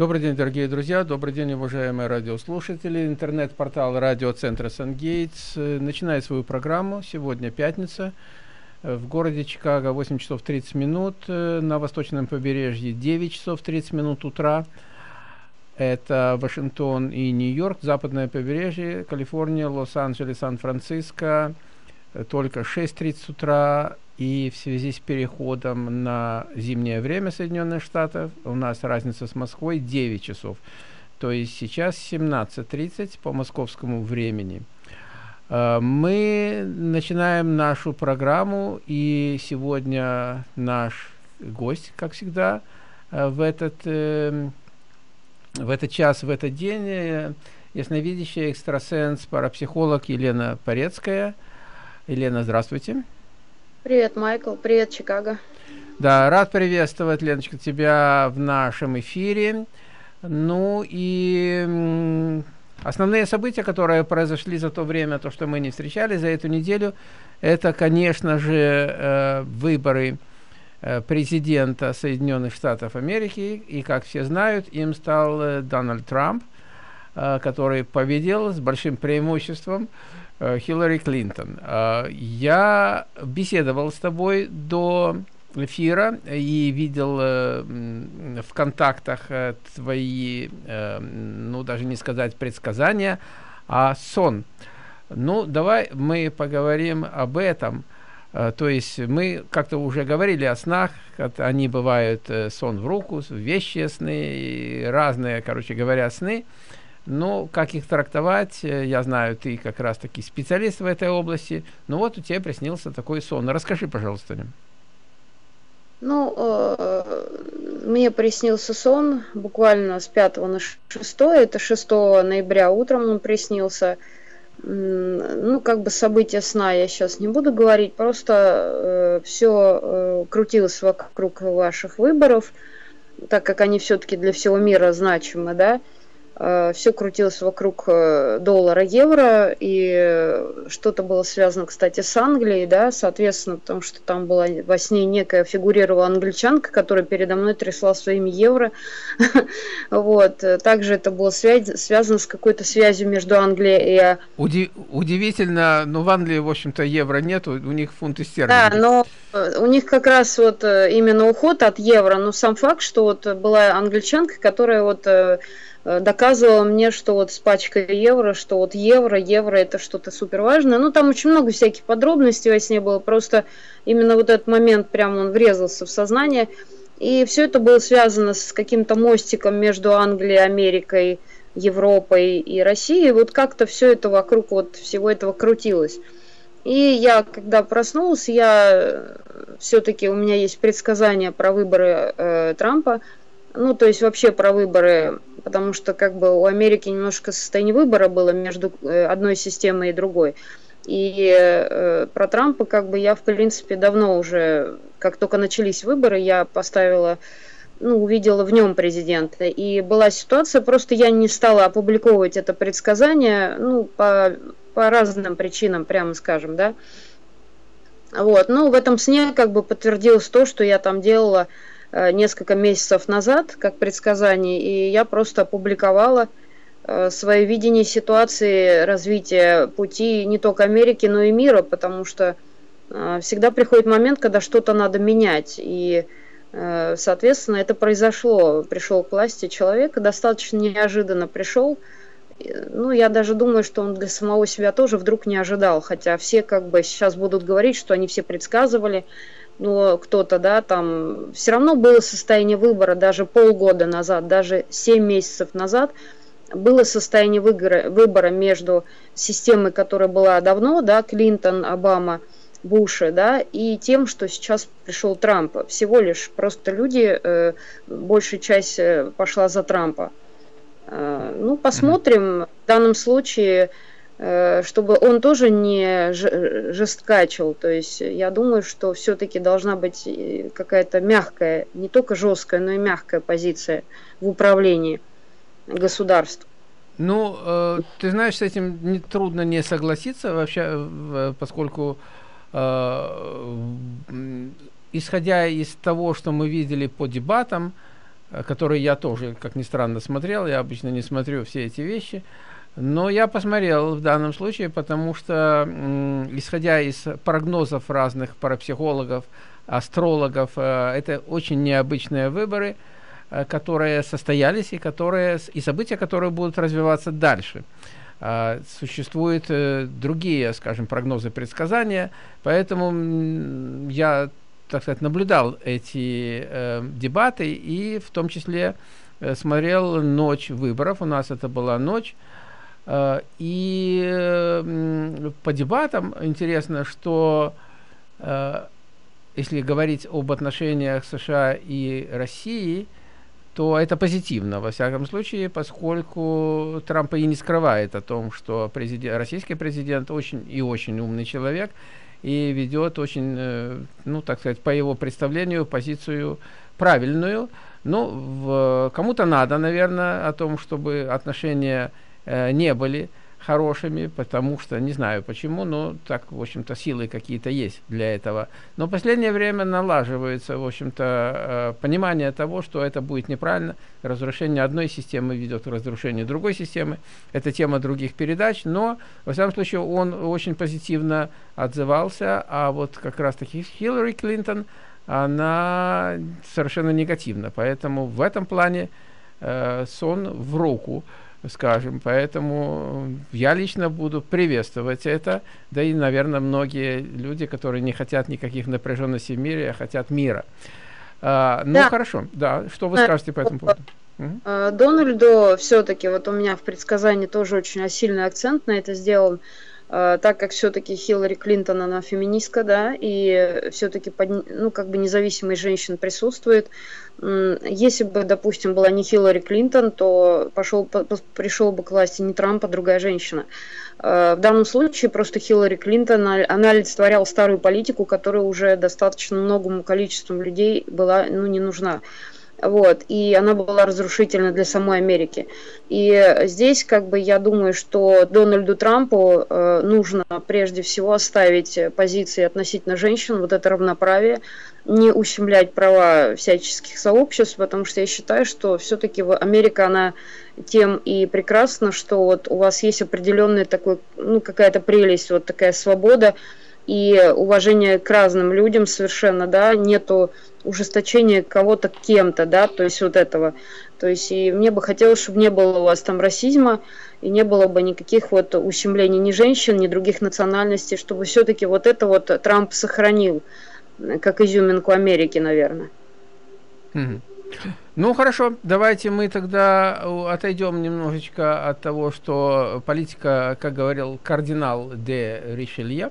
Добрый день, дорогие друзья, добрый день, уважаемые радиослушатели. Интернет-портал радиоцентра Сангейтс начинает свою программу. Сегодня пятница. В городе Чикаго 8 часов 30 минут, на восточном побережье 9 часов 30 минут утра. Это Вашингтон и Нью-Йорк, западное побережье, Калифорния, Лос-Анджелес, Сан-Франциско, только 6.30 утра и в связи с переходом на зимнее время Соединенных Штатов у нас разница с Москвой 9 часов. То есть сейчас 17.30 по московскому времени. Э, мы начинаем нашу программу, и сегодня наш гость, как всегда, э, в этот, э, в этот час, в этот день, ясновидящая экстрасенс, парапсихолог Елена Порецкая. Елена, здравствуйте. Здравствуйте. Привет, Майкл. Привет, Чикаго. Да, рад приветствовать, Леночка, тебя в нашем эфире. Ну и основные события, которые произошли за то время, то, что мы не встречались за эту неделю, это, конечно же, э, выборы э, президента Соединенных Штатов Америки. И, как все знают, им стал э, Дональд Трамп, который победил с большим преимуществом. Э, Хиллари Клинтон. Э, я беседовал с тобой до эфира и видел э, в контактах твои, ну даже не сказать предсказания, а сон. Ну, давай мы поговорим об этом. То есть мы как-то уже говорили о снах, они бывают сон в руку, вещи сны, разные, короче говоря, сны. Ну, как их трактовать, э, я знаю, ты как раз-таки специалист в этой области. Ну вот у тебя приснился такой сон. Расскажи, пожалуйста. Ну, э, мне приснился сон буквально с 5 на 6, это 6 ноября утром он приснился. Ну, как бы события сна я сейчас не буду говорить, просто э, все крутилось вокруг ваших выборов, так как они все-таки для всего мира значимы, да. Э, все крутилось вокруг э, доллара, евро, и что-то было связано, кстати, с Англией, да, соответственно, потому что там была во сне некая фигурировала англичанка, которая передо мной трясла своими евро. вот. Также это было связано с какой-то связью между Англией и... Уди удивительно, но в Англии, в общем-то, евро нет, у них фунты стерлинги. Да, но э, у них как раз вот именно уход от евро, но сам факт, что вот была англичанка, которая вот Э, доказывала мне, что вот с пачкой евро, что вот евро, евро это что-то супер важное. Ну, там очень много всяких подробностей во сне было, просто именно вот этот момент прям он врезался в сознание. И все это было связано с каким-то мостиком между Англией, Америкой, Европой и Россией. Вот как-то все это вокруг вот всего этого крутилось. И я, когда проснулась, я э, все-таки у меня есть предсказания про выборы э, Трампа. Ну, то есть вообще про выборы потому что как бы у Америки немножко состояние выбора было между э, одной системой и другой. И э, про Трампа как бы я, в принципе, давно уже, как только начались выборы, я поставила, ну, увидела в нем президента. И была ситуация, просто я не стала опубликовывать это предсказание, ну, по, по разным причинам, прямо скажем, да. Вот, ну, в этом сне как бы подтвердилось то, что я там делала Э, несколько месяцев назад, как предсказание, и я просто опубликовала э, свое видение ситуации развития пути не только Америки, но и мира, потому что э, всегда приходит момент, когда что-то надо менять, и соответственно это произошло. Пришел к власти человек, достаточно неожиданно пришел, ну, я даже думаю, что он для самого себя тоже вдруг не ожидал, хотя все как бы сейчас будут говорить, что они все предсказывали, но кто-то, да, там, все равно было состояние выбора даже полгода назад, даже 7 месяцев назад, было состояние выбора, выбора между системой, которая была давно, да, Клинтон, Обама, Буша, да, и тем, что сейчас пришел Трамп. Всего лишь просто люди, э, большая часть э, пошла за Трампа. Э, ну, посмотрим. В данном случае чтобы он тоже не жесткачил. То есть я думаю, что все-таки должна быть э, какая-то мягкая, не только жесткая, но и мягкая позиция в управлении государством. Ну, э, ты знаешь, с этим не, трудно не согласиться вообще, э, поскольку э, исходя из того, что мы видели по дебатам, который я тоже, как ни странно, смотрел. Я обычно не смотрю все эти вещи. Но я посмотрел в данном случае, потому что, исходя из прогнозов разных парапсихологов, астрологов, э, это очень необычные выборы, э, которые состоялись и, которые, и события, которые будут развиваться дальше. А, существуют э, другие, скажем, прогнозы, предсказания, поэтому я, так сказать, наблюдал эти дебаты и в том числе смотрел ночь выборов. У нас это была ночь. Э, и по дебатам интересно, что э, если говорить об отношениях США и России, то это позитивно, во всяком случае, поскольку Трамп и не скрывает о том, что президент, российский президент очень и очень умный человек и ведет очень, э, ну, так сказать, по его представлению, позицию правильную. Ну, кому-то надо, наверное, о том, чтобы отношения Э, не были хорошими, потому что, не знаю почему, но так, в общем-то, силы какие-то есть для этого. Но в последнее время налаживается, в общем-то, э, понимание того, что это будет неправильно. Разрушение одной системы ведет к разрушению другой системы. Это тема других передач, но, во всяком случае, он очень позитивно отзывался, а вот как раз-таки Хиллари Клинтон, она совершенно негативна. Поэтому в этом плане э, сон в руку скажем. Поэтому я лично буду приветствовать это, да и, наверное, многие люди, которые не хотят никаких напряженностей в мире, а хотят мира. А, ну, да. хорошо, да, что вы скажете по этому поводу? Дональду все-таки, вот у меня в предсказании тоже очень сильный акцент на это сделан. А, так как все-таки Хиллари Клинтон, она феминистка, да, и все-таки, ну, как бы независимый женщин присутствует. Если бы, допустим, была не Хиллари Клинтон, то пошел, пришел бы к власти не Трамп, а другая женщина. А, в данном случае просто Хиллари Клинтон, она олицетворяла старую политику, которая уже достаточно многому количеству людей была, ну, не нужна. Вот, и она была разрушительна для самой Америки. И здесь, как бы, я думаю, что Дональду Трампу э, нужно прежде всего оставить позиции относительно женщин, вот это равноправие, не ущемлять права всяческих сообществ, потому что я считаю, что все-таки Америка, она тем и прекрасна, что вот у вас есть определенная такой, ну, какая-то прелесть, вот такая свобода, и уважение к разным людям совершенно, да, нету ужесточения кого-то кем-то, да, то есть вот этого. То есть и мне бы хотелось, чтобы не было у вас там расизма, и не было бы никаких вот ущемлений ни женщин, ни других национальностей, чтобы все-таки вот это вот Трамп сохранил, как изюминку Америки, наверное. Ну хорошо, давайте мы тогда отойдем немножечко от того, что политика, как говорил кардинал де Ришелье,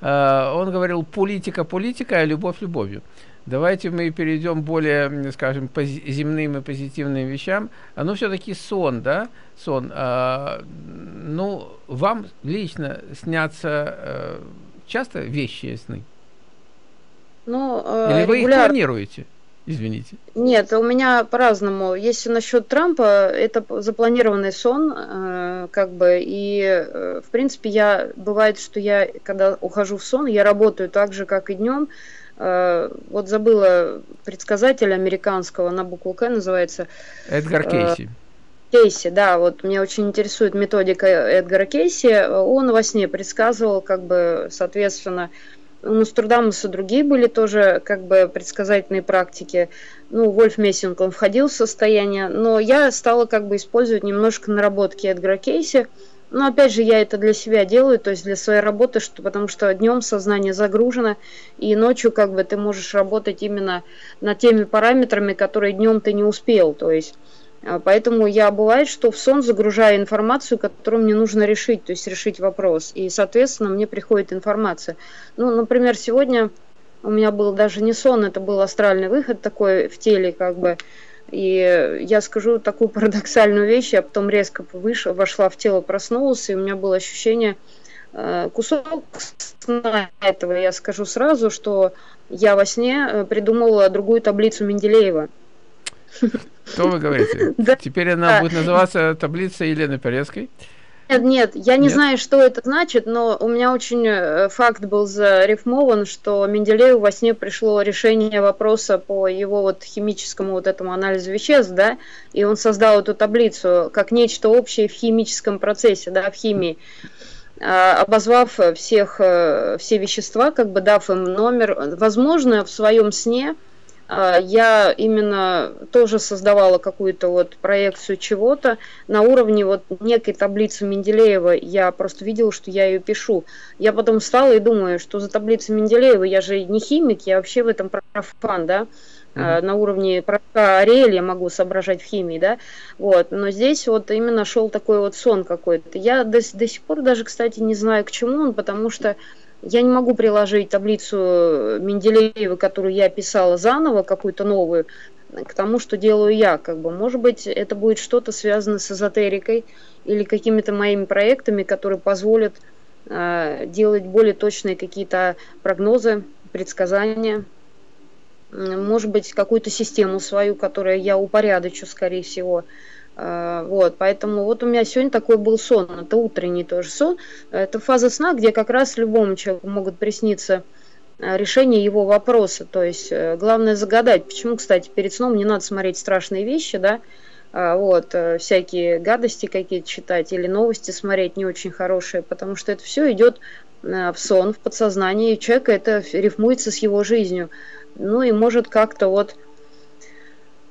э, он говорил политика политика, а любовь любовью. Давайте мы перейдем более, скажем, пози- земным и позитивным вещам. А ну, все-таки сон, да? Сон. А, ну, вам лично снятся а, часто вещи сны? Ну, э, Или вы регуляр... их планируете? Извините. Нет, у меня по-разному. Если насчет Трампа, это запланированный сон, э, как бы, и, э, в принципе, я, бывает, что я, когда ухожу в сон, я работаю так же, как и днем, вот забыла предсказателя американского на букву К называется. Эдгар Кейси. Кейси, да, вот меня очень интересует методика Эдгара Кейси. Он во сне предсказывал, как бы, соответственно, у Нострадамуса другие были тоже как бы предсказательные практики. Ну, Вольф Мессинг, он входил в состояние, но я стала как бы использовать немножко наработки Эдгара Кейси, но опять же, я это для себя делаю, то есть для своей работы, что, потому что днем сознание загружено, и ночью как бы ты можешь работать именно над теми параметрами, которые днем ты не успел. То есть а, Поэтому я бывает, что в сон загружаю информацию, которую мне нужно решить, то есть решить вопрос. И, соответственно, мне приходит информация. Ну, например, сегодня у меня был даже не сон, это был астральный выход такой в теле, как бы и я скажу такую парадоксальную вещь, я потом резко вышла, вошла в тело, проснулась, и у меня было ощущение, э, кусок сна этого, я скажу сразу, что я во сне э, придумала другую таблицу Менделеева. Что вы говорите? Теперь она будет называться таблица Елены Порецкой? Нет, я не нет? знаю, что это значит, но у меня очень э, факт был зарифмован, что Менделееву во сне пришло решение вопроса по его вот химическому вот этому анализу веществ, да, и он создал эту таблицу как нечто общее в химическом процессе, да, в химии а, обозвав всех, э, все вещества, как бы дав им номер. Возможно, в своем сне я именно тоже создавала какую-то вот проекцию чего-то на уровне вот некой таблицы Менделеева. Я просто видела, что я ее пишу. Я потом встала и думаю, что за таблица Менделеева, я же не химик, я вообще в этом профан, да. Mm-hmm. на уровне порошка Ариэль я могу соображать в химии, да, вот, но здесь вот именно шел такой вот сон какой-то. Я до, до сих пор даже, кстати, не знаю, к чему он, потому что я не могу приложить таблицу Менделеева, которую я писала заново, какую-то новую, к тому, что делаю я. Как бы. Может быть, это будет что-то связано с эзотерикой или какими-то моими проектами, которые позволят э, делать более точные какие-то прогнозы, предсказания. Может быть, какую-то систему свою, которую я упорядочу, скорее всего. Вот, поэтому вот у меня сегодня такой был сон, это утренний тоже сон. Это фаза сна, где как раз любому человеку могут присниться а, решение его вопроса. То есть э, главное загадать. Почему, кстати, перед сном не надо смотреть страшные вещи, да, вот, э, всякие гадости какие-то читать или новости смотреть не очень хорошие, потому что это все идет э, в сон, в подсознание, и человека это рифмуется с его жизнью. Ну и может как-то вот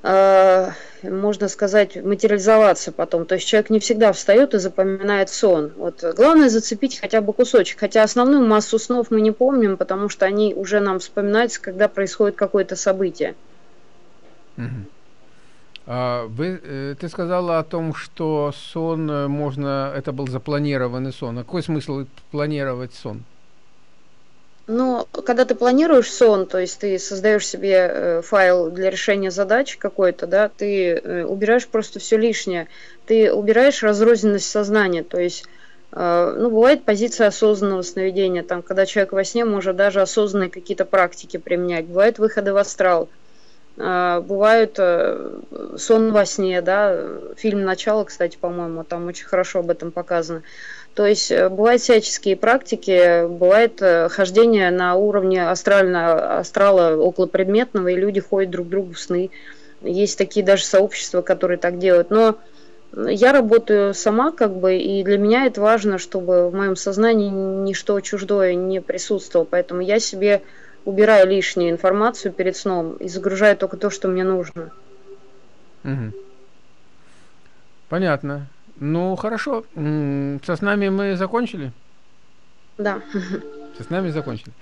можно сказать, материализоваться потом. То есть человек не всегда встает и запоминает сон. Вот главное зацепить хотя бы кусочек. Хотя основную массу снов мы не помним, потому что они уже нам вспоминаются, когда происходит какое-то событие. А вы, э, ты сказала о том, что сон э, можно, это был запланированный сон. А какой смысл планировать сон? Но когда ты планируешь сон, то есть ты создаешь себе э, файл для решения задач какой-то, да, ты э, убираешь просто все лишнее, ты убираешь разрозненность сознания, то есть э, ну, бывает позиция осознанного сновидения, там, когда человек во сне может даже осознанные какие-то практики применять, бывают выходы в астрал, бывают сон во сне, да, фильм «Начало», кстати, по-моему, там очень хорошо об этом показано. То есть э, бывают всяческие практики, бывает э, хождение на уровне астрального, астрала околопредметного, и люди ходят друг к другу в сны. Есть такие даже сообщества, которые так делают. Но я работаю сама, как бы, и для меня это важно, чтобы в моем сознании ничто чуждое не присутствовало. Поэтому я себе убираю лишнюю информацию перед сном и загружаю только то, что мне нужно. Угу. Понятно. Ну, хорошо. Со снами мы закончили? Да. Со снами закончили.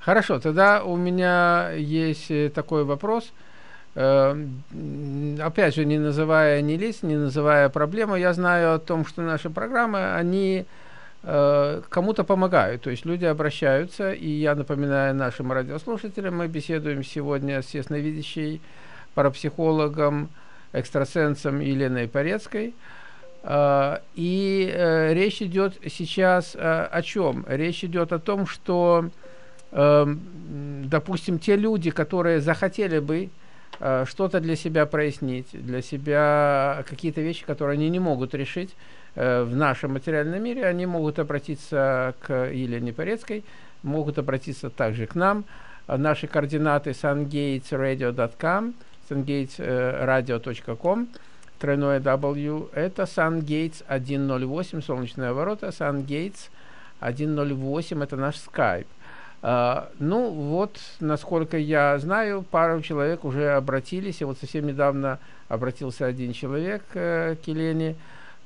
Хорошо, тогда у меня есть э, такой вопрос. Э, опять же, не называя ни лиц, не называя проблему, я знаю о том, что наши программы, они э, кому-то помогают. То есть люди обращаются, и я напоминаю нашим радиослушателям, мы беседуем сегодня с ясновидящей парапсихологом, экстрасенсом Еленой Порецкой – и э, речь идет сейчас э, о чем? Речь идет о том, что, эм, допустим, те люди, которые захотели бы э, что-то для себя прояснить, для себя какие-то вещи, которые они не могут решить в нашем материальном мире, они могут обратиться к Елене Порецкой, могут обратиться также к нам. Наши координаты sungatesradio.com, sungatesradio.com – тройное W, это SunGates 108, солнечные ворота, SunGates 108, это наш Skype. Uh, ну вот, насколько я знаю, пару человек уже обратились, и вот совсем недавно обратился один человек uh, к Елене.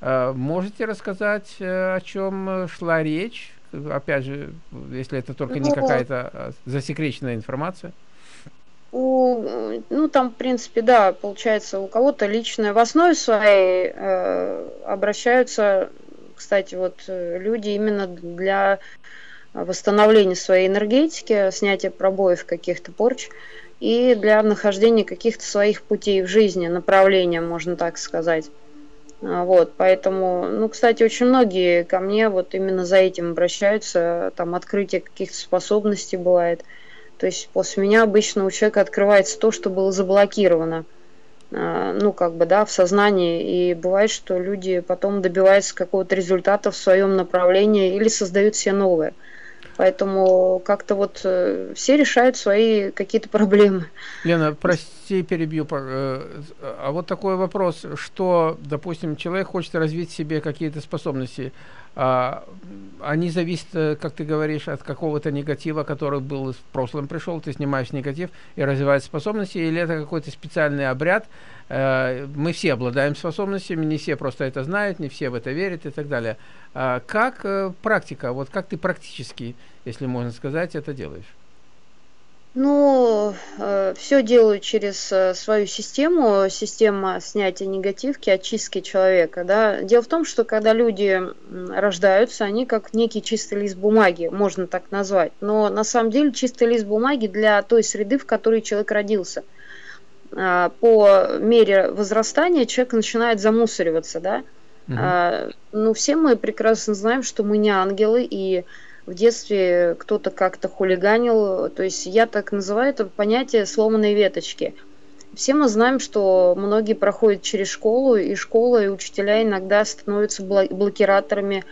Uh, можете рассказать, uh, о чем шла речь? Опять же, если это только не какая-то uh, засекреченная информация. У, ну, там, в принципе, да, получается, у кого-то личное. В основе своей э, обращаются, кстати, вот э, люди именно для восстановления своей энергетики, снятия пробоев каких-то порч и для нахождения каких-то своих путей в жизни, направления, можно так сказать. А, вот, поэтому, ну, кстати, очень многие ко мне вот именно за этим обращаются, там открытие каких-то способностей бывает – то есть после меня обычно у человека открывается то, что было заблокировано. а, ну, как бы, да, в сознании. И бывает, что люди потом добиваются какого-то результата в своем направлении или создают себе новое. Поэтому как-то вот э, все решают свои какие-то проблемы. Лена, прости, перебью. Э, а вот такой вопрос, что, допустим, человек хочет развить себе какие-то способности, а, они зависят, э, как ты говоришь, от какого-то негатива, который был в прошлом пришел, ты снимаешь негатив и развиваешь способности, или это какой-то специальный обряд, мы все обладаем способностями, не все просто это знают, не все в это верят и так далее. А как э, практика, вот как ты практически, если можно сказать, это делаешь? Ну, э, все делаю через э, свою систему, система снятия негативки, очистки человека. Да. Дело в том, что когда люди рождаются, они как некий чистый лист бумаги, можно так назвать. Но на самом деле чистый лист бумаги для той среды, в которой человек родился. А, по мере возрастания человек начинает замусориваться, да. Угу. Ну, все мы прекрасно знаем, что мы не ангелы, и в детстве кто-то как-то хулиганил. То есть я так называю это понятие сломанной веточки. Все мы знаем, что многие проходят через школу, и школа, и учителя иногда становятся блокираторами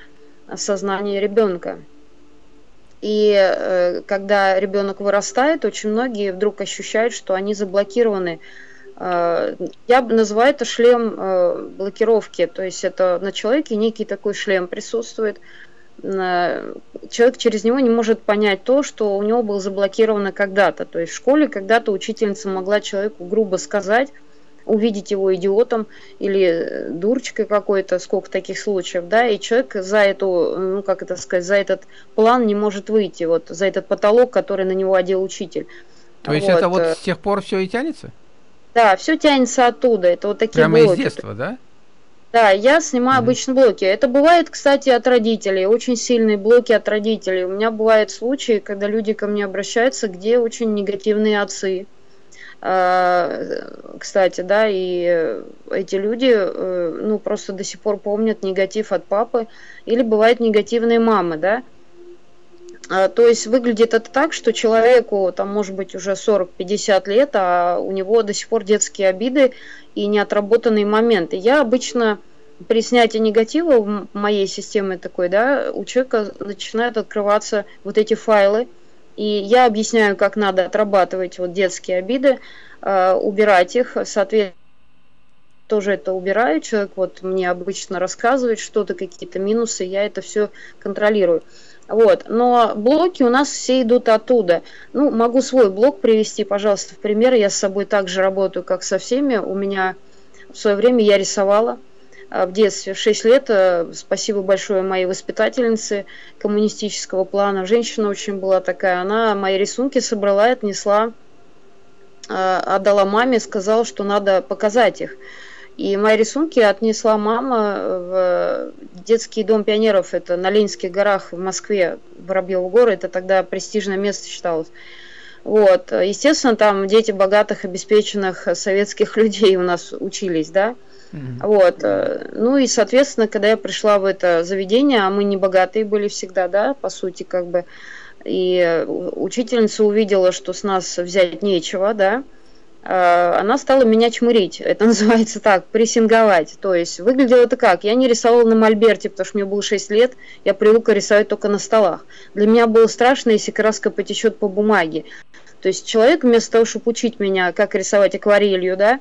сознания ребенка. И э, когда ребенок вырастает, очень многие вдруг ощущают, что они заблокированы. Э, я называю это шлем э, блокировки, то есть это на человеке некий такой шлем присутствует, человек через него не может понять то, что у него было заблокировано когда-то. То есть в школе когда-то учительница могла человеку грубо сказать, увидеть его идиотом или дурочкой какой-то, сколько таких случаев, да, и человек за эту, ну как это сказать, за этот план не может выйти, вот за этот потолок, который на него одел учитель. То есть вот. это вот с тех пор все и тянется? Да, все тянется оттуда, это вот такие Прямо блоки. из детства, да? Да, я снимаю mm-hmm. обычно блоки. Это бывает, кстати, от родителей, очень сильные блоки от родителей. У меня бывают случаи, когда люди ко мне обращаются, где очень негативные отцы. Кстати, да, и эти люди, э, ну, просто до сих пор помнят негатив от папы, или бывают негативные мамы, да. А, то есть выглядит это так, что человеку, там, может быть, уже 40-50 лет, а у него до сих пор детские обиды, и неотработанные моменты. Я обычно при снятии негатива в моей системе такой, да, у человека начинают открываться вот эти файлы, и я объясняю, как надо отрабатывать вот детские обиды, э, убирать их, соответственно, тоже это убираю, человек вот мне обычно рассказывает что-то, какие-то минусы, я это все контролирую. Вот. Но блоки у нас все идут оттуда. Ну, могу свой блок привести, пожалуйста, в пример. Я с собой также работаю, как со всеми. У меня в свое время я рисовала в детстве, в 6 лет. А, спасибо большое моей воспитательнице коммунистического плана. Женщина очень была такая. Она мои рисунки собрала и отнесла, а, отдала маме, сказала, что надо показать их. И мои рисунки отнесла мама в детский дом пионеров, это на Ленинских горах в Москве, Воробьевы горы, это тогда престижное место считалось. Вот. Естественно, там дети богатых, обеспеченных советских людей у нас учились, да. Mm-hmm. Вот. Ну и, соответственно, когда я пришла в это заведение, а мы не богатые были всегда, да, по сути, как бы, и учительница увидела, что с нас взять нечего, да, Э, она стала меня чмырить. Это называется так, прессинговать. То есть выглядело это как? Я не рисовала на мольберте, потому что мне было 6 лет, я привыкла рисовать только на столах. Для меня было страшно, если краска потечет по бумаге. То есть человек вместо того, чтобы учить меня, как рисовать акварелью, да,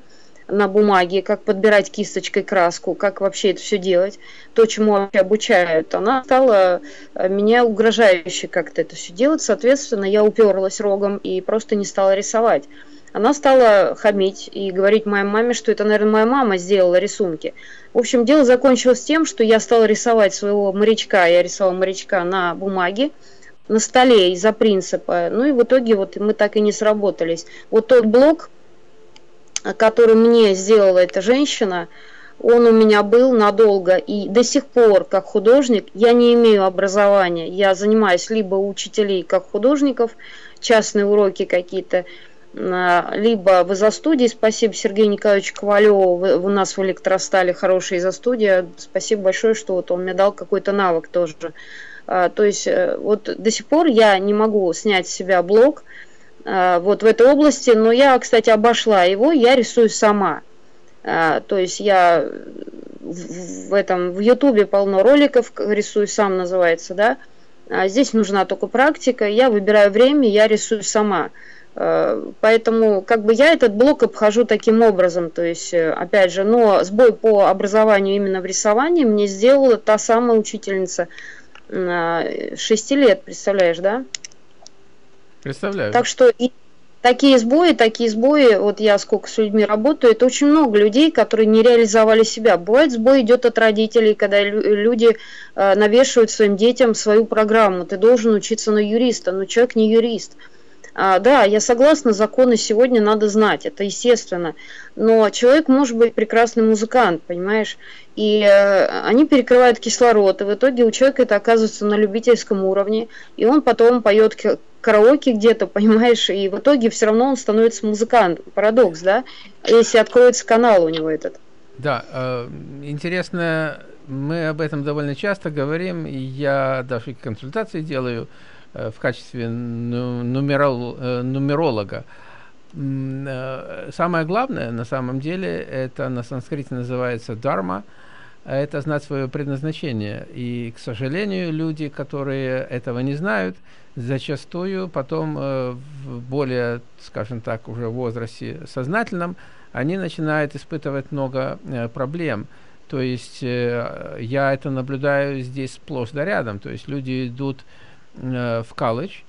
на бумаге, как подбирать кисточкой краску, как вообще это все делать, то, чему вообще обучают, она стала э, меня угрожающе как-то это все делать. Соответственно, я уперлась рогом и просто не стала рисовать. Она стала хамить и говорить моей маме, что это, наверное, моя мама сделала рисунки. В общем, дело закончилось тем, что я стала рисовать своего морячка. Я рисовала морячка на бумаге, на столе из-за принципа. Ну и в итоге вот мы так и не сработались. Вот тот блок, который мне сделала эта женщина, он у меня был надолго. И до сих пор, как художник, я не имею образования. Я занимаюсь либо учителей как художников, частные уроки какие-то, либо в изо-студии, спасибо Сергею Николаевичу Ковалеву, у нас в электростале хорошая изо-студия, спасибо большое, что вот он мне дал какой-то навык тоже. А, то есть э, вот до сих пор я не могу снять с себя блог а, вот в этой области, но я, кстати, обошла его, я рисую сама. А, то есть я в этом в Ютубе полно роликов, рисую сам называется, да. А здесь нужна только практика. Я выбираю время, я рисую сама. Поэтому как бы я этот блок обхожу таким образом. То есть, э, опять же, но сбой по образованию именно в рисовании мне сделала та самая учительница 6 а, лет, представляешь, да? Представляю. Так что и такие сбои, такие сбои, вот я сколько с людьми работаю, это очень много людей, которые не реализовали себя. Бывает сбой идет от родителей, когда люди э, навешивают своим детям свою программу. Ты должен учиться на юриста, но человек не юрист. А, да, я согласна, законы сегодня надо знать, это естественно. Но человек может быть прекрасный музыкант, понимаешь? И э, они перекрывают кислород, и в итоге у человека это оказывается на любительском уровне, и он потом поет караоке где-то, понимаешь, и в итоге все равно он становится музыкантом. Парадокс, да? Если откроется канал у него этот. Да, э, интересно, мы об этом довольно часто говорим, и я даже консультации делаю в качестве нумерол, э, нумеролога. Э, самое главное на самом деле, это на санскрите называется дарма, это знать свое предназначение. И, к сожалению, люди, которые этого не знают, зачастую потом э, в более, скажем так, уже возрасте сознательном, они начинают испытывать много э, проблем. То есть э, я это наблюдаю здесь сплошь да рядом. То есть люди идут э, в колледж,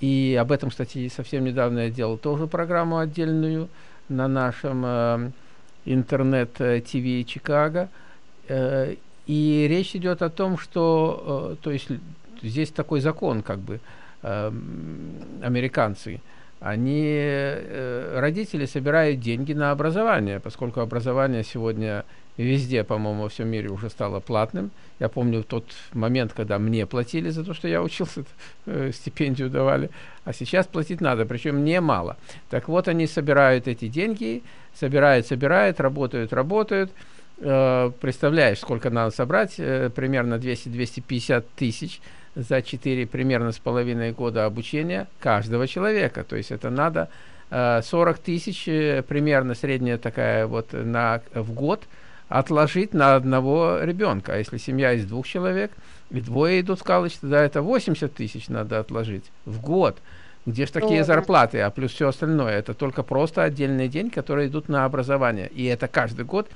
и об этом, кстати, совсем недавно я делал тоже программу отдельную на нашем э, интернет-ТВ Чикаго. Э, и речь идет о том, что, э, то есть здесь такой закон, как бы, э, американцы, они, э, родители собирают деньги на образование, поскольку образование сегодня везде, по-моему, во всем мире уже стало платным. Я помню тот момент, когда мне платили за то, что я учился, э, стипендию давали, а сейчас платить надо, причем немало. Так вот, они собирают эти деньги, собирают, собирают, работают, работают, э, представляешь, сколько надо собрать, э, примерно 200-250 тысяч, за 4 примерно с половиной года обучения каждого человека. То есть это надо 40 э, тысяч, э, примерно средняя такая вот на, в год, отложить на одного ребенка. А если семья из двух человек, и двое идут в колледж, тогда это 80 тысяч надо отложить в год. Где же такие О, зарплаты, а плюс все остальное. Это только просто отдельный день, которые идут на образование. И это каждый год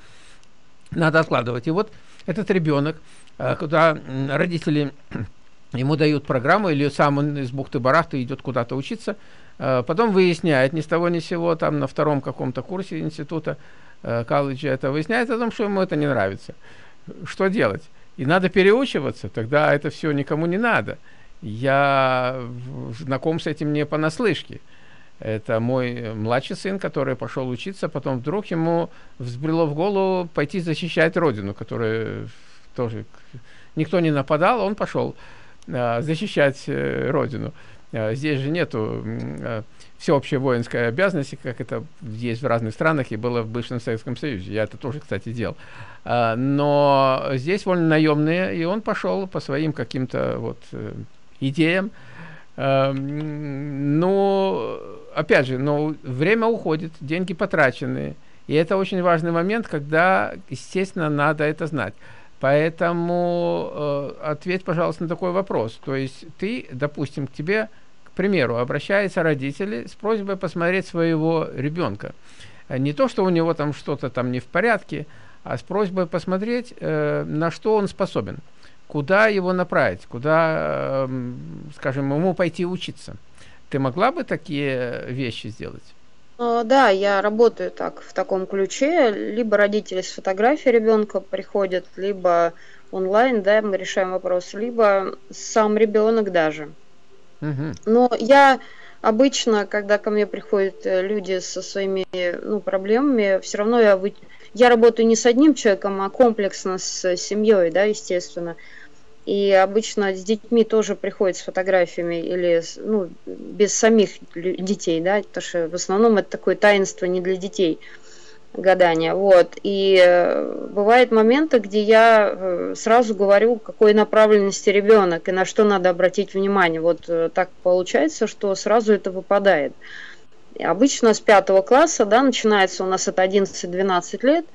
надо откладывать. И вот этот ребенок, э, куда родители ему дают программу, или сам он из бухты-барахты идет куда-то учиться, э, потом выясняет ни с того ни с сего, там на втором каком-то курсе института, э, колледжа это выясняет о том, что ему это не нравится. Что делать? И надо переучиваться, тогда это все никому не надо. Я знаком с этим не понаслышке. Это мой младший сын, который пошел учиться, потом вдруг ему взбрело в голову пойти защищать родину, которая тоже никто не нападал, он пошел. Э, защищать э, родину. Э, здесь же нету всеобщей воинской обязанности, как это есть в разных странах и было в бывшем Советском Союзе. Я это тоже, кстати, делал. Но здесь вольно наемные, и он пошел по своим каким-то вот идеям. Ну, опять же, но время уходит, деньги потрачены. И это очень важный момент, когда, естественно, надо это знать. Поэтому э, ответь, пожалуйста, на такой вопрос. То есть ты, допустим, к тебе, примеру, обращаются родители с просьбой посмотреть своего ребенка. Э, не то, что у него там что-то там не в порядке, а с просьбой посмотреть, э, на что он способен, куда его направить, куда, э, скажем, ему пойти учиться. Ты могла бы такие вещи сделать? А, да, я работаю так в таком ключе. Либо родители с фотографией ребенка приходят, либо онлайн, да, мы решаем вопрос, либо сам ребенок даже. Угу. Но я обычно, когда ко мне приходят э, люди со своими ну, проблемами, все равно я, вы... я работаю не с одним человеком, а комплексно с семьей, да, естественно. И обычно с детьми тоже приходят с фотографиями или ну, без самих детей, да, потому что в основном это такое таинство не для детей гадания. Вот. И э, бывают моменты, где я э, сразу говорю, какой направленности ребенок и на что надо обратить внимание. Вот э, так получается, что сразу это выпадает. Обычно с пятого класса, да, начинается у нас это 11-12 лет,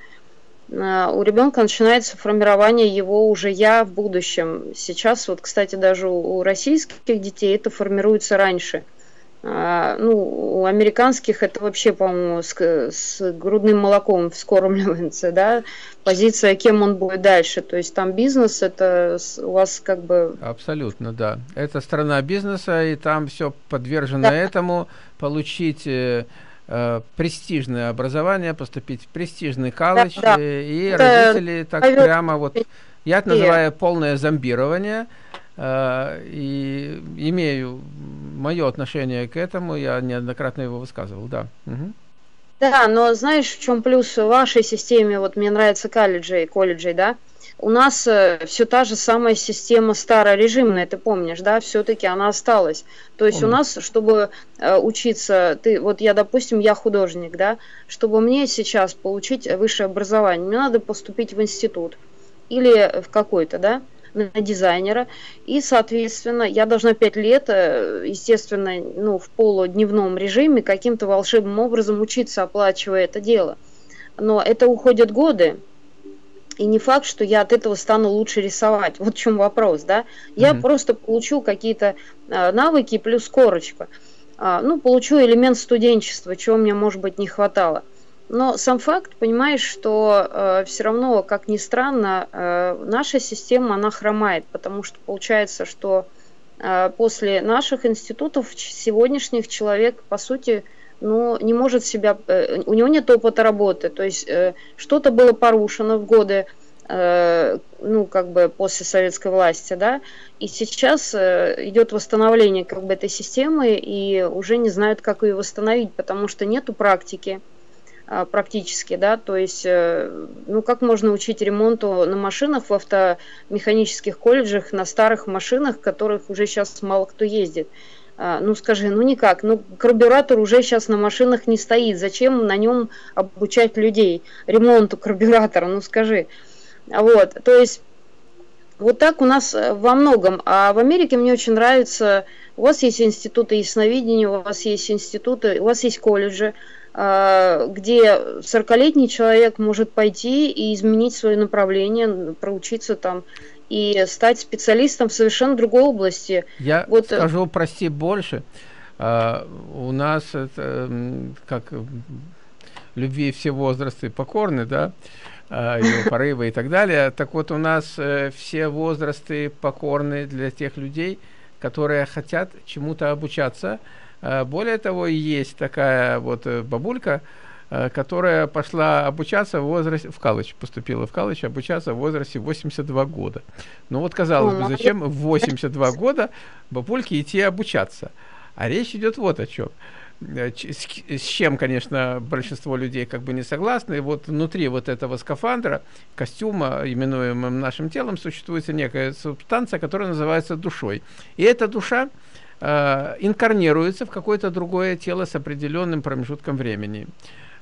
у ребенка начинается формирование его уже я в будущем. Сейчас вот, кстати, даже у российских детей это формируется раньше – ну, у американских это вообще, по-моему, с, с грудным молоком вскормливается, да, позиция, кем он будет дальше. То есть там бизнес, это у вас как бы... Абсолютно, да. Это страна бизнеса, и там все подвержено да. этому. Получить э, э, престижное образование, поступить в престижный колледж, да, да. и, и это родители так прямо вот... Я это называю полное зомбирование – Э, и имею мое отношение к этому, я неоднократно его высказывал, да. Угу. Да, но знаешь, в чем плюс в вашей системе, вот мне нравится колледжей, колледжей, да, у нас э, все та же самая система старорежимная, ты помнишь, да, все-таки она осталась. То есть Помню. у нас, чтобы э, учиться, ты, вот я, допустим, я художник, да, чтобы мне сейчас получить высшее образование, мне надо поступить в институт или в какой-то, да, на дизайнера. И, соответственно, я должна 5 лет, э, естественно, ну, в полудневном режиме каким-то волшебным образом учиться, оплачивая это дело. Но это уходят годы. И не факт, что я от этого стану лучше рисовать. Вот в чем вопрос, да? Я mm-hmm. просто получу какие-то э, навыки плюс корочка. А, ну, получу элемент студенчества, чего мне, может быть, не хватало. Но сам факт, понимаешь, что э, все равно, как ни странно, э, наша система, она хромает, потому что получается, что э, после наших институтов сегодняшних человек, по сути, ну, не может себя, э, у него нет опыта работы, то есть э, что-то было порушено в годы, э, ну, как бы после советской власти, да, и сейчас э, идет восстановление как бы этой системы, и уже не знают, как ее восстановить, потому что нету практики, практически, да, то есть, э, ну, как можно учить ремонту на машинах в автомеханических колледжах, на старых машинах, которых уже сейчас мало кто ездит. А, ну, скажи, ну никак, ну, карбюратор уже сейчас на машинах не стоит, зачем на нем обучать людей ремонту карбюратора, ну, скажи. Вот, то есть, вот так у нас э, во многом. А в Америке мне очень нравится, у вас есть институты ясновидения, у вас есть институты, у вас есть колледжи, а, где 40-летний человек может пойти и изменить свое направление, проучиться там и стать специалистом в совершенно другой области. Я вот. Э, скажу, прости, больше. Uh, у нас это как любви все возрасты покорны, да, uh, его порывы и так далее. Так вот, у нас uh, все возрасты покорны для тех людей, которые хотят чему-то обучаться, Э, более того, есть такая вот э, бабулька, э, которая пошла обучаться в возрасте, в колледж, поступила в колледж, обучаться в возрасте 82 года. Ну вот, казалось бы, зачем в 82 года бабульке идти обучаться? А речь идет вот о чем. С, с чем, конечно, большинство людей как бы не согласны. Вот внутри вот этого скафандра, костюма, именуемым нашим телом, существует некая субстанция, которая называется душой. И эта душа, э, инкарнируется в какое-то другое тело с определенным промежутком времени.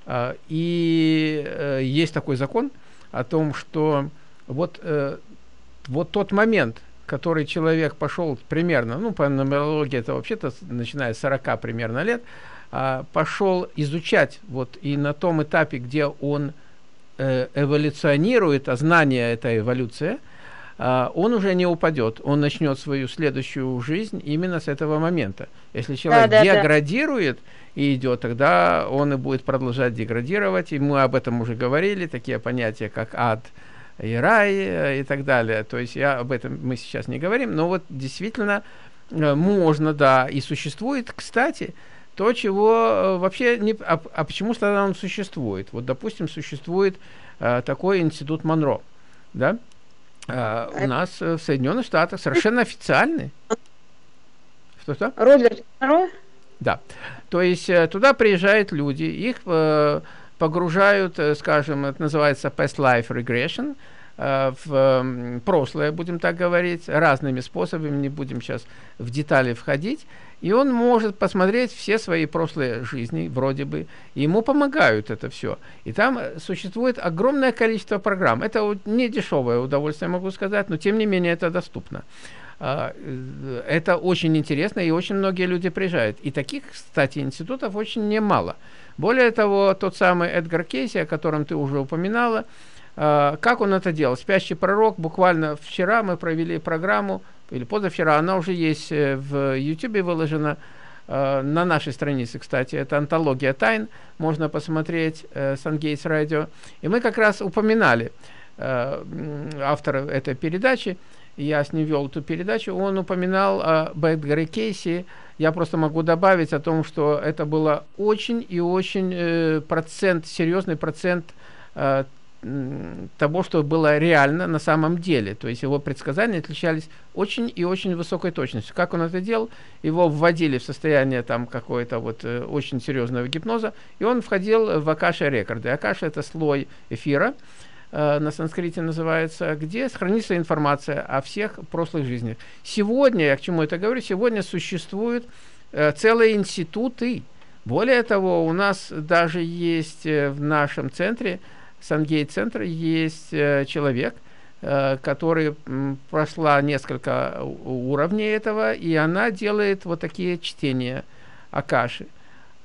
Э, и э, есть такой закон о том, что вот, вот тот момент, который человек пошел примерно, ну, по нумерологии это вообще-то начиная с 40 примерно лет, пошел изучать вот и на том этапе, где он эволюционирует, а знание – это эволюция – он уже не упадет, он начнет свою следующую жизнь именно с этого момента. Если человек да, да, деградирует да. и идет, тогда он и будет продолжать деградировать, и мы об этом уже говорили, такие понятия, как ад, и рай э, и так далее. То есть я об этом мы сейчас не говорим, но вот действительно э, можно, да, и существует, кстати, то, чего э, вообще не... А, а почему тогда он существует? Вот, допустим, существует а, такой институт Монро, да, а, у нас э, в Соединенных Штатах совершенно официальный. Что-что? Роберт Монро? Да. То есть э, туда приезжают люди, их э, погружают, скажем, это называется past life regression, в прошлое, будем так говорить, разными способами, не будем сейчас в детали входить. И он может посмотреть все свои прошлые жизни, вроде бы, и ему помогают это все. И там существует огромное количество программ. Это не дешевое удовольствие, могу сказать, но тем не менее это доступно. А, э, это очень интересно, и очень многие люди приезжают. И таких, кстати, институтов очень немало. Более того, тот самый Эдгар Кейси, о котором ты уже упоминала, как он это делал? «Спящий пророк», буквально вчера мы провели программу, или позавчера, она уже есть э, в YouTube выложена, а, на нашей странице, кстати, это «Антология тайн», можно посмотреть, Сангейтс э, радио. И мы как раз упоминали автора этой передачи, я с ним вел эту передачу, он упоминал о Бэдгаре Кейси. Я просто могу добавить о том, что это было очень и очень э, процент, серьезный процент э, того, что было реально на самом деле. То есть его предсказания отличались очень и очень высокой точностью. Как он это делал? Его вводили в состояние там какой-то вот э, очень серьезного гипноза, и он входил в Акаши рекорды. Акаша это слой эфира, Э, на санскрите называется, где хранится информация о всех прошлых жизнях. Сегодня, я к чему это говорю, сегодня существуют э, целые институты. Более того, у нас даже есть э, в нашем центре, Сангейт-центр, есть человек, который прошла несколько уровней этого, и она делает вот такие чтения Акаши.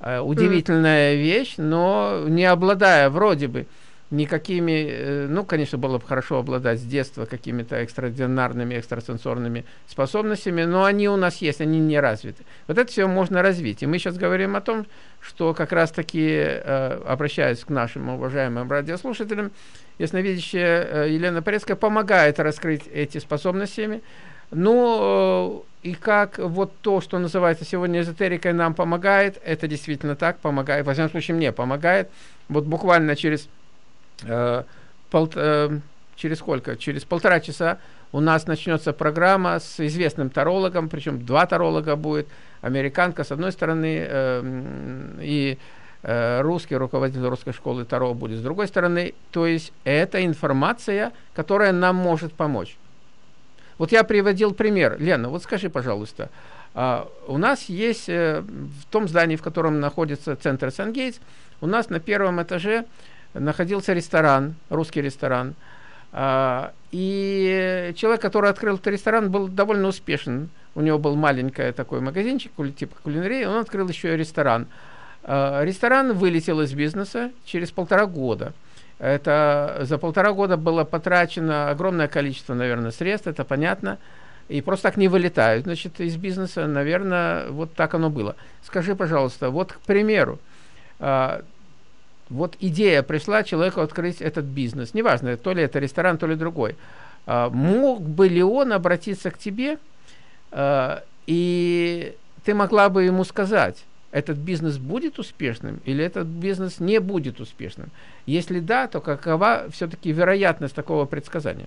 Удивительная mm. вещь, но не обладая вроде бы никакими, э, ну, конечно, было бы хорошо обладать с детства какими-то экстраординарными, экстрасенсорными способностями, но они у нас есть, они не развиты. Вот это все можно развить. И мы сейчас говорим о том, что как раз-таки, э, обращаясь к нашим уважаемым радиослушателям, ясновидящая э, Елена Порецкая помогает раскрыть эти способности, ну, и как вот то, что называется сегодня эзотерикой, нам помогает, это действительно так, помогает, во всяком случае мне помогает. Вот буквально через пол, э, через сколько? Через полтора часа у нас начнется программа с известным тарологом, причем два таролога будет, американка с одной стороны э, и э, русский руководитель русской школы Таро будет с другой стороны. То есть это информация, которая нам может помочь. Вот я приводил пример. Лена, вот скажи, пожалуйста, Uh, у нас есть в том здании, в котором находится центр Сангейтс, у нас на первом этаже находился ресторан, русский ресторан. А, и человек, который открыл этот ресторан, был довольно успешен. У него был маленький такой магазинчик, типа кулинарии, он открыл еще и ресторан. А, ресторан вылетел из бизнеса через полтора года. Это за полтора года было потрачено огромное количество, наверное, средств, это понятно. И просто так не вылетают, значит, из бизнеса, наверное, вот так оно было. Скажи, пожалуйста, вот, к примеру, а, вот идея пришла человеку открыть этот бизнес, неважно, то ли это ресторан, то ли другой. А, мог бы ли он обратиться к тебе, а, и ты могла бы ему сказать, этот бизнес будет успешным или этот бизнес не будет успешным? Если да, то какова все-таки вероятность такого предсказания?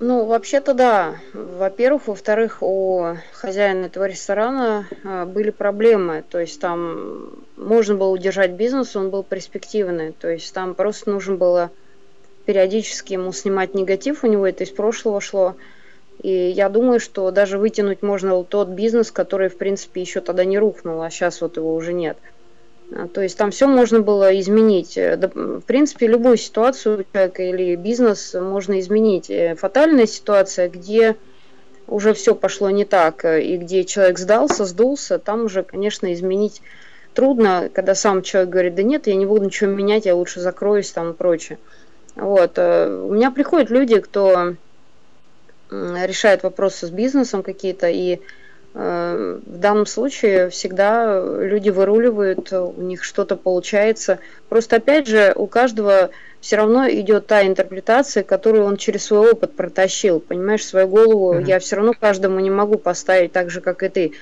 Ну, вообще-то да. Во-первых. Во-вторых, у хозяина этого ресторана а, были проблемы. То есть там можно было удержать бизнес, он был перспективный. То есть там просто нужно было периодически ему снимать негатив, у него это из прошлого шло. И я думаю, что даже вытянуть можно тот бизнес, который, в принципе, еще тогда не рухнул, а сейчас вот его уже нет. А, то есть там все можно было изменить. Э, в принципе, любую ситуацию человека или бизнес можно изменить. Э, фатальная ситуация, где уже все пошло не так, э, и где человек сдался, сдулся, там уже, конечно, изменить трудно, когда сам человек говорит, да нет, я не буду ничего менять, я лучше закроюсь там и прочее. Вот. У меня приходят люди, кто решает вопросы с бизнесом какие-то, и в данном случае всегда люди выруливают, у них что-то получается. Просто опять же, у каждого все равно идет та интерпретация, которую он через свой опыт протащил. Понимаешь, свою голову mm-hmm. я все равно каждому не могу поставить так же, как и ты.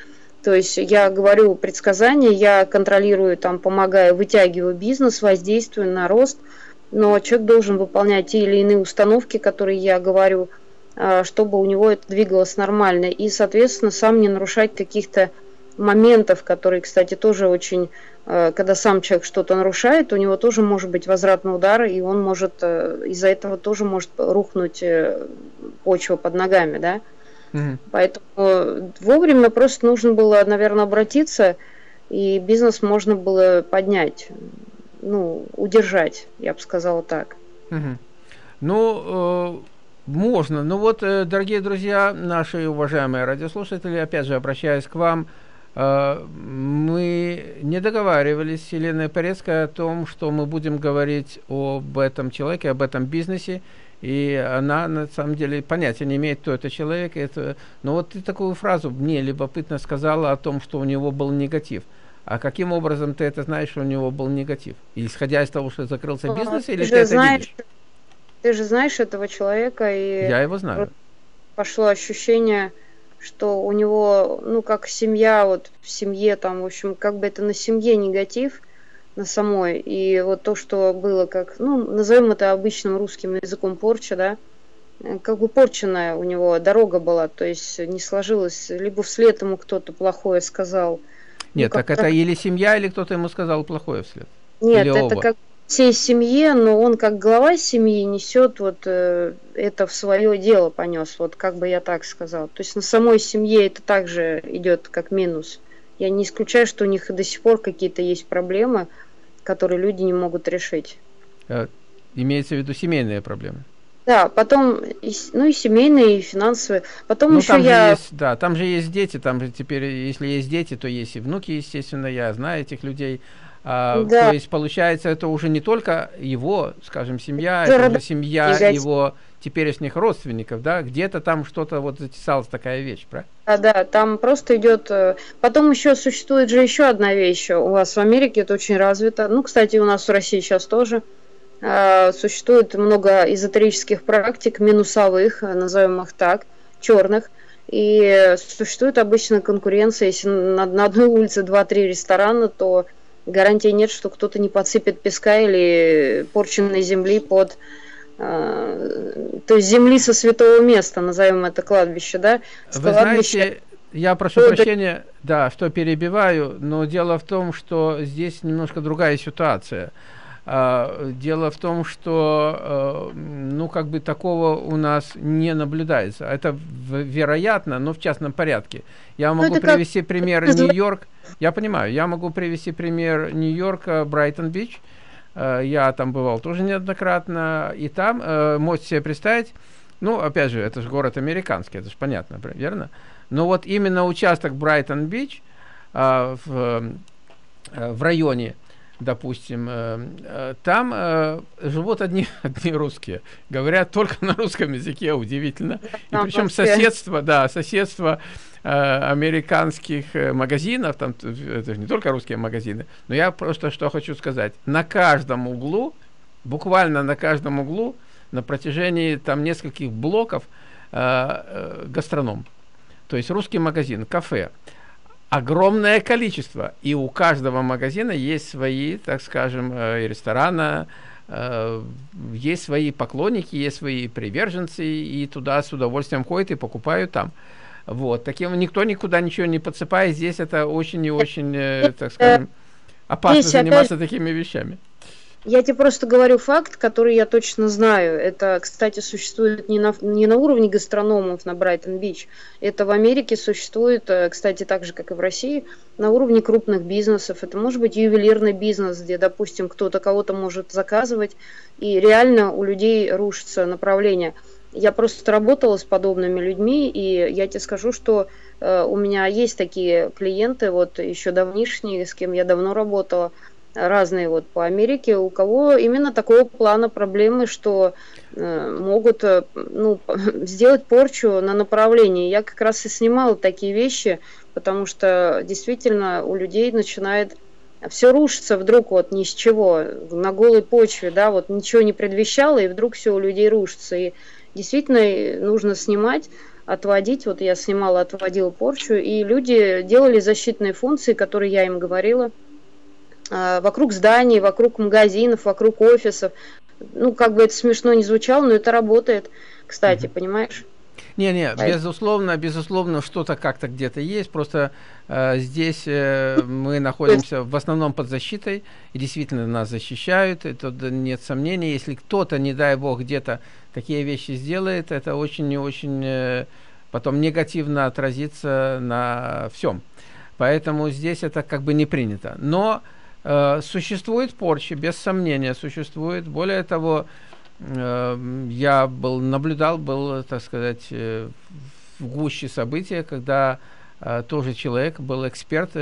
То есть я говорю предсказания, я контролирую, там, помогаю, вытягиваю бизнес, воздействую на рост, но человек должен выполнять те или иные установки, которые я говорю, чтобы у него это двигалось нормально. И, соответственно, сам не нарушать каких-то моментов, которые, кстати, тоже очень, а, когда сам человек что-то нарушает, у него тоже может быть возвратный удар, и он может э, из-за этого тоже может рухнуть э, почва под ногами, да. Mm-hmm. Поэтому вовремя просто нужно было, наверное, обратиться, и бизнес можно было поднять, ну, удержать, я бы сказала так. Mm-hmm. Ну, э Можно. Ну вот, э, дорогие друзья, наши уважаемые радиослушатели, опять же, обращаясь к вам, э, мы не договаривались с Еленой Порецкой о том, что мы будем говорить об этом человеке, об этом бизнесе, и она, на самом деле, понятия не имеет, кто это человек. Это... Но вот ты такую фразу мне любопытно сказала о том, что у него был негатив. А каким образом ты это знаешь, что у него был негатив? Исходя из того, что закрылся бизнес, ты или ты это знаешь, видишь? Ты же знаешь этого человека, и я его знаю. Пошло ощущение, что у него, ну, как семья, вот в семье там, в общем, как бы это на семье негатив, на самой. И вот то, что было как, ну, назовем это обычным русским языком порча, да, э, как бы порченная у него дорога была, то есть не сложилось, либо вслед ему кто-то плохое сказал. Нет, ну, так это или семья, или кто-то ему сказал плохое вслед? Нет, или это оба? как всей семье, но он как глава семьи несет вот э, это в свое дело понес, вот как бы я так сказал. То есть на самой семье это также идет как минус. Я не исключаю, что у них и до сих пор какие-то есть проблемы, которые люди не могут решить. Э, имеется в виду семейные проблемы? Да, потом, ну и семейные, и финансовые. Потом ну, еще там я... Есть, да, там же есть дети, там же теперь, если есть дети, то есть и внуки, естественно, я знаю этих людей. А, да. То есть, получается, это уже не только его, скажем, семья, это, это уже семья Игать. его теперешних родственников, да? Где-то там что-то вот затесалась такая вещь, правильно? Да, да, там просто идет... Э, потом еще существует же еще одна вещь. У вас в Америке это очень развито. Ну, кстати, у нас в России сейчас тоже а, существует много эзотерических практик, минусовых, назовем их так, черных. И существует обычно конкуренция, если на, на одной улице 2-3 ресторана, то гарантии нет, что кто-то не подсыпет песка или порченной земли под э, то есть земли со святого места, назовем это кладбище, да? Вы кладбище... знаете, я прошу Ой, прощения, да, что перебиваю, но дело в том, что здесь немножко другая ситуация. А, дело в том, что, э, ну, как бы такого у нас не наблюдается. Это вероятно, но в частном порядке. Я ну, могу привести как... пример Нью-Йорк. Я понимаю, я могу привести пример Нью-Йорка, Брайтон-Бич. Э, я там бывал тоже неоднократно. И там, э, можете себе представить, ну, опять же, это же город американский, это же понятно, верно? Но вот именно участок Брайтон-Бич в, в районе допустим, э, э, там э, живут одни, одни русские, говорят только на русском языке, удивительно. И причем соседство, да, соседство американских магазинов, там это же не только русские магазины, но я просто что хочу сказать, на каждом углу, буквально на каждом углу, на протяжении там нескольких блоков гастроном, то есть русский магазин, кафе огромное количество. И у каждого магазина есть свои, так скажем, э, ресторана, э, есть свои поклонники, есть свои приверженцы, и туда с удовольствием ходят и покупают там. Вот, таким никто никуда ничего не подсыпает. Здесь это очень и очень, э, так скажем, опасно заниматься такими вещами. Я тебе просто говорю факт, который я точно знаю. Это, кстати, существует не на, не на уровне гастрономов на Брайтон-Бич. Это в Америке существует, э, кстати, так же, как и в России, на уровне крупных бизнесов. Это может быть ювелирный бизнес, где, допустим, кто-то кого-то может заказывать, и реально у людей рушится направление. Я просто работала с подобными людьми, и я тебе скажу, что э, у меня есть такие клиенты, вот еще давнишние, с кем я давно работала, разные вот по Америке, у кого именно такого плана проблемы, что э, могут э, ну, сделать порчу на направлении. Я как раз и снимала такие вещи, потому что действительно у людей начинает все рушится вдруг вот ни с чего, на голой почве, да, вот ничего не предвещало, и вдруг все у людей рушится. И действительно нужно снимать, отводить. Вот я снимала, отводила порчу, и люди делали защитные функции, которые я им говорила – вокруг зданий, вокруг магазинов, вокруг офисов. Ну, как бы это смешно не звучало, но это работает, кстати, mm-hmm. понимаешь? Не-не, безусловно, безусловно, что-то как-то где-то есть, просто э, здесь э, мы находимся в основном под защитой, и действительно нас защищают, и тут нет сомнений, если кто-то, не дай бог, где-то такие вещи сделает, это очень и очень э, потом негативно отразится на всем. Поэтому здесь это как бы не принято. Но существует порча, без сомнения, существует. Более того, я был, наблюдал, был, так сказать, в гуще события, когда тоже человек был эксперт,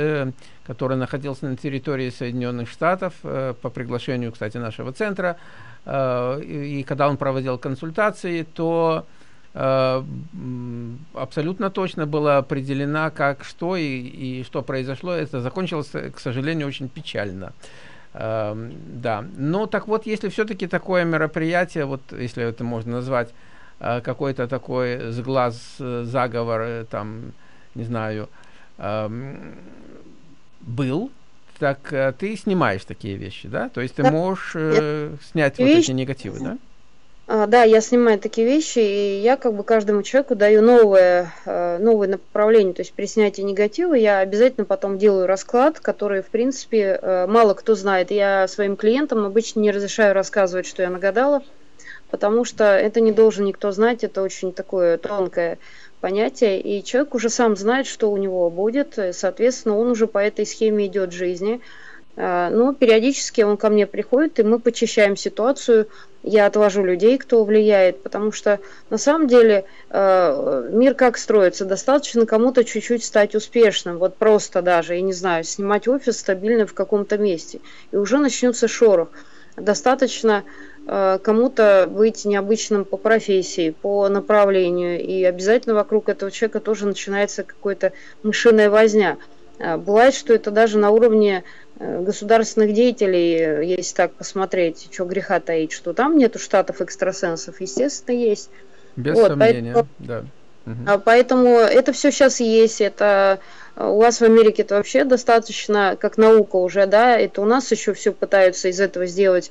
который находился на территории Соединенных Штатов по приглашению, кстати, нашего центра, и когда он проводил консультации, то Э, абсолютно точно было определено, как что и, и что произошло. Это закончилось, к сожалению, очень печально. Эм, да. Но так вот, если все-таки такое мероприятие, вот если это можно назвать э, какой-то такой сглаз, э, заговор, там, не знаю, эм, был, так ты снимаешь такие вещи, да? То есть ты можешь снять вот эти негативы, да? А, да, я снимаю такие вещи, и я как бы каждому человеку даю новое, э, новое направление. То есть при снятии негатива я обязательно потом делаю расклад, который, в принципе, э, мало кто знает. Я своим клиентам обычно не разрешаю рассказывать, что я нагадала, потому что это не должен никто знать, это очень такое тонкое понятие, и человек уже сам знает, что у него будет, соответственно, он уже по этой схеме идет в жизни. А, но периодически он ко мне приходит, и мы почищаем ситуацию. Я отвожу людей, кто влияет, потому что на самом деле а, мир как строится? Достаточно кому-то чуть-чуть стать успешным, вот просто даже, я не знаю, снимать офис стабильно в каком-то месте, и уже начнется шорох. Достаточно а, кому-то быть необычным по профессии, по направлению, и обязательно вокруг этого человека тоже начинается какая-то мышиная возня. Бывает, что это даже на уровне Э, государственных деятелей, если так посмотреть, что греха таить, что там нету штатов экстрасенсов, естественно, есть. Без вот, сомнения, поэтому, да. Угу. Поэтому это все сейчас есть, это э, у вас в Америке это вообще достаточно как наука уже, да, это у нас еще все пытаются из этого сделать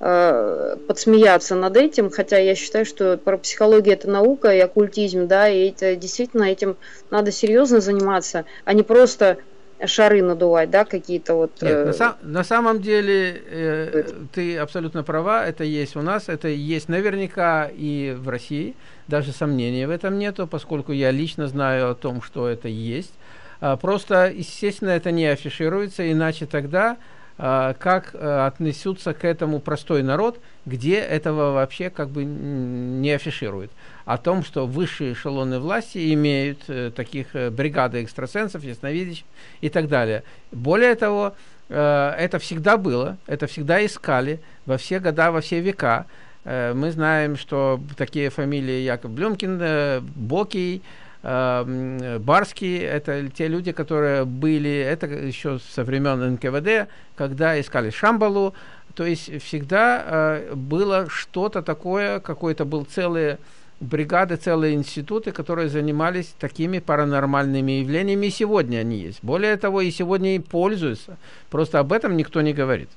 э, подсмеяться над этим, хотя я считаю, что парапсихология это наука и оккультизм, да, и это действительно этим надо серьезно заниматься, а не просто шары надувать, да, какие-то вот. Нет, на, э, сам, на самом деле э, ты абсолютно права, это есть у нас, это есть наверняка и в России, даже сомнений в этом нету, поскольку я лично знаю о том, что это есть. А, просто, естественно, это не афишируется, иначе тогда как а, отнесутся к этому простой народ, где этого вообще как бы не афишируют о том, что высшие эшелоны власти имеют э, таких э, бригады экстрасенсов, ясновидящих и так далее. Более того, э, это всегда было, это всегда искали во все года, во все века. Э, мы знаем, что такие фамилии Яков Блюмкин, э, Бокий, э, Барский, это те люди, которые были, это еще со времен НКВД, когда искали Шамбалу, то есть всегда э, было что-то такое, какой-то был целый бригады, целые институты, которые занимались такими паранормальными явлениями, и сегодня они есть. Более того, и сегодня и пользуются. Просто об этом никто не говорит.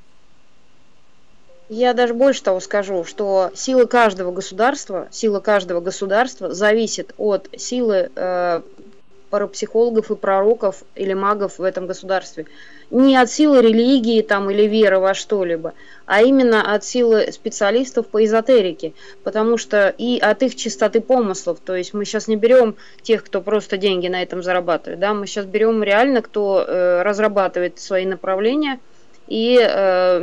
Я даже больше того скажу, что сила каждого государства, сила каждого государства зависит от силы э, парапсихологов и пророков или магов в этом государстве. Не от силы религии там, или веры во что-либо, а именно от силы специалистов по эзотерике, потому что и от их чистоты помыслов, то есть мы сейчас не берем тех, кто просто деньги на этом зарабатывает, да, мы сейчас берем реально, кто э, разрабатывает свои направления – и э,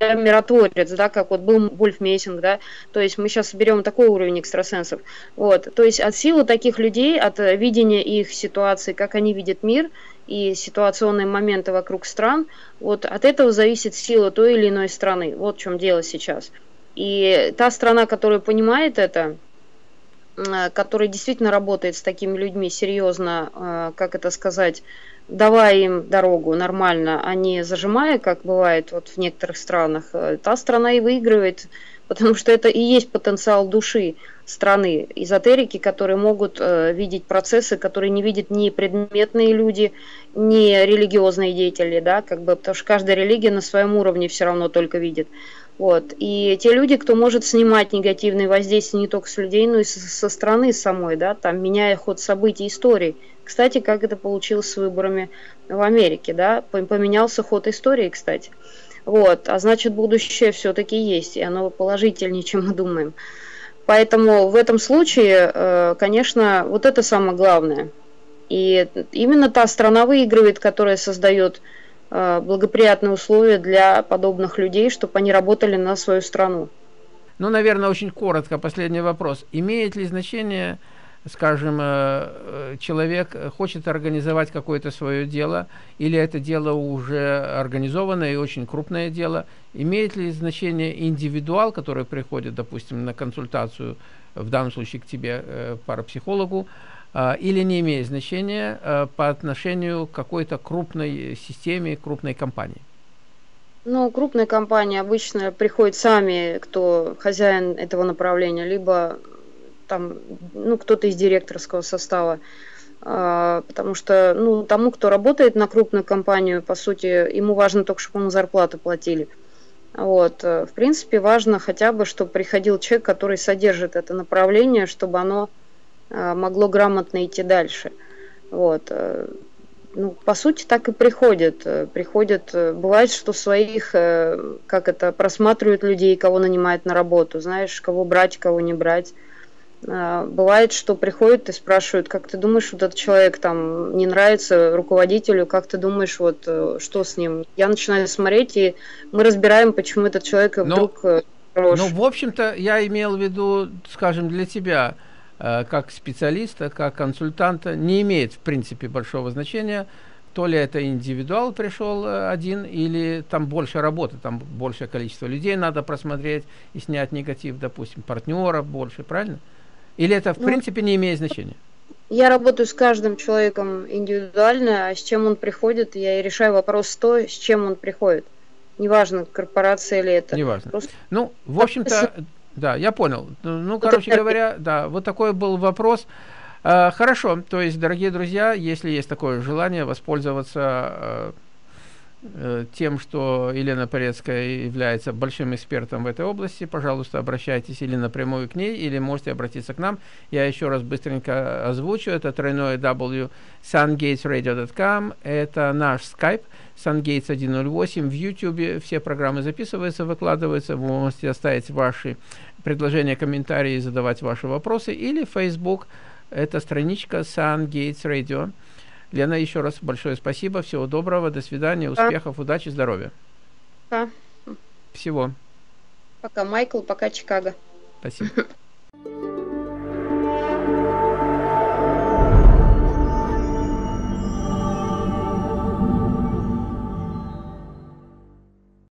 миротворец, да, как вот был Вольф Мессинг, да, то есть мы сейчас берем такой уровень экстрасенсов, вот, то есть от силы таких людей, от видения их ситуации, как они видят мир и ситуационные моменты вокруг стран, вот от этого зависит сила той или иной страны, вот в чем дело сейчас. И та страна, которая понимает это, э, которая действительно работает с такими людьми серьезно, э, как это сказать, давая им дорогу нормально, а не зажимая, как бывает вот в некоторых странах, э, та страна и выигрывает, потому что это и есть потенциал души страны, эзотерики, которые могут э, видеть процессы, которые не видят ни предметные люди, ни религиозные деятели, да, как бы, потому что каждая религия на своем уровне все равно только видит. Вот. И те люди, кто может снимать негативные воздействия не только с людей, но и со, со страны самой, да, там, меняя ход событий истории – кстати, как это получилось с выборами в Америке, да, поменялся ход истории, кстати. Вот, а значит, будущее все-таки есть, и оно положительнее, чем мы думаем. Поэтому в этом случае, э, конечно, вот это самое главное. И именно та страна выигрывает, которая создает э, благоприятные условия для подобных людей, чтобы они работали на свою страну. Ну, наверное, очень коротко, последний вопрос. Имеет ли значение, скажем, э, э, человек хочет организовать какое-то свое дело, или это дело уже организованное и очень крупное дело, имеет ли значение индивидуал, который приходит, допустим, на консультацию, в данном случае к тебе, э, парапсихологу, или не имеет значения по отношению к какой-то крупной системе, крупной компании? Ну, крупные компании обычно приходят сами, кто хозяин этого направления, либо там, ну, кто-то из директорского состава. А, потому что, ну, тому, кто работает на крупную компанию, по сути, ему важно только, чтобы ему зарплату платили. Вот. В принципе, важно хотя бы, чтобы приходил человек, который содержит это направление, чтобы оно а, могло грамотно идти дальше. Вот ну, по сути, так и приходят. Приходят, бывает, что своих, э, как это, просматривают людей, кого нанимают на работу, знаешь, кого брать, кого не брать. А, бывает, что приходят и спрашивают, как ты думаешь, вот этот человек там не нравится руководителю, как ты думаешь, вот что с ним? Я начинаю смотреть, и мы разбираем, почему этот человек Но, вдруг хорош. Ну, в общем-то, я имел в виду, скажем, для тебя – Э, как специалиста, как консультанта, не имеет в принципе большого значения, то ли это индивидуал пришел э, один, или там больше работы, там большее количество людей надо просмотреть и снять негатив, допустим, партнеров больше, правильно? Или это в ну, принципе не имеет значения? Я работаю с каждым человеком индивидуально, а с чем он приходит, я и решаю вопрос то, с чем он приходит. Неважно, корпорация или это. Неважно. Просто... Ну, в общем-то, да, я понял. Ну, ну короче говоря, да, вот такой был вопрос. А, хорошо, то есть, дорогие друзья, если есть такое желание воспользоваться а, тем, что Елена Порецкая является большим экспертом в этой области, пожалуйста, обращайтесь или напрямую к ней, или можете обратиться к нам. Я еще раз быстренько озвучу. Это тройное W sungatesradio.com. Это наш Skype SunGates 108. В YouTube все программы записываются, выкладываются. Вы можете оставить ваши предложения, комментарии, задавать ваши вопросы. Или Facebook, это страничка SunGates Radio. Лена, еще раз большое спасибо. Всего доброго, до свидания, успехов, удачи, здоровья. Пока. Всего. Пока, Майкл, пока, Чикаго. Спасибо.